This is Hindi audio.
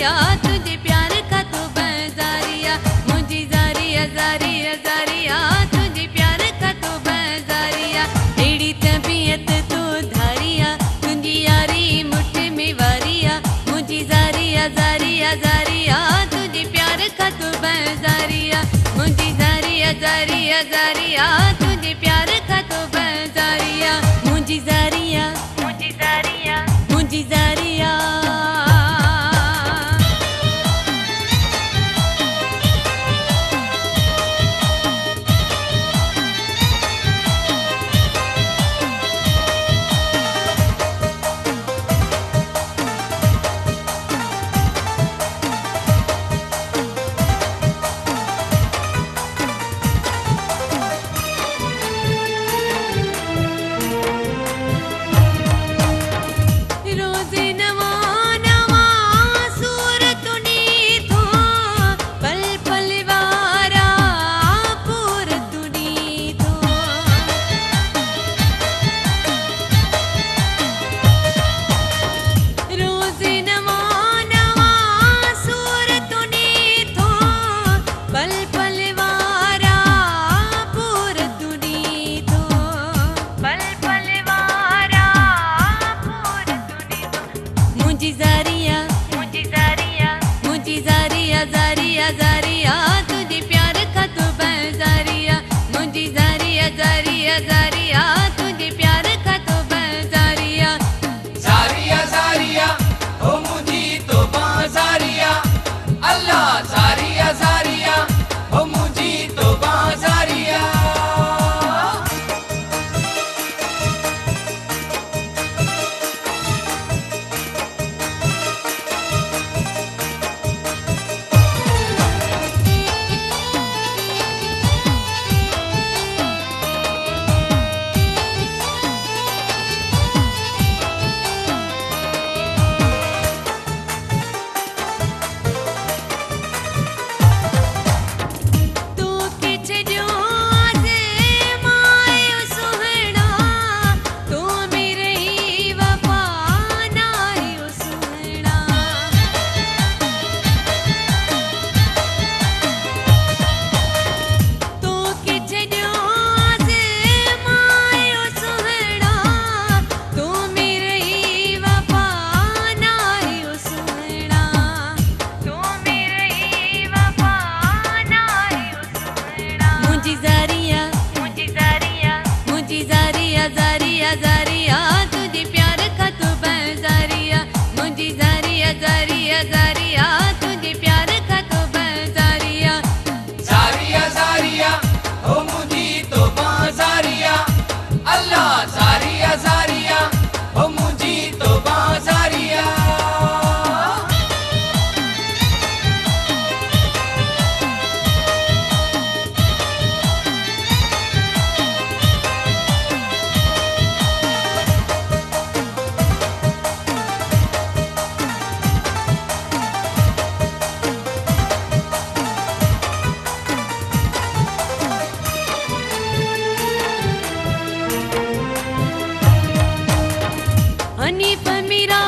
जारिया, तुझे प्यार का तो तू बजारिया मुझे जारिया जारिया जारिया, तुझे प्यार का तो बजारिया तबीयत तो धारिया यारी मुठ में वारिया। मुझे जारिया जारिया जारिया, तुझे प्यार का तो बजारिया मुझे जारिया जारिया जारिया desire जारिया जारिया जारिया तुझे प्यार का तो बजारिया मुझे जारिया जारिया जारिया पमीरा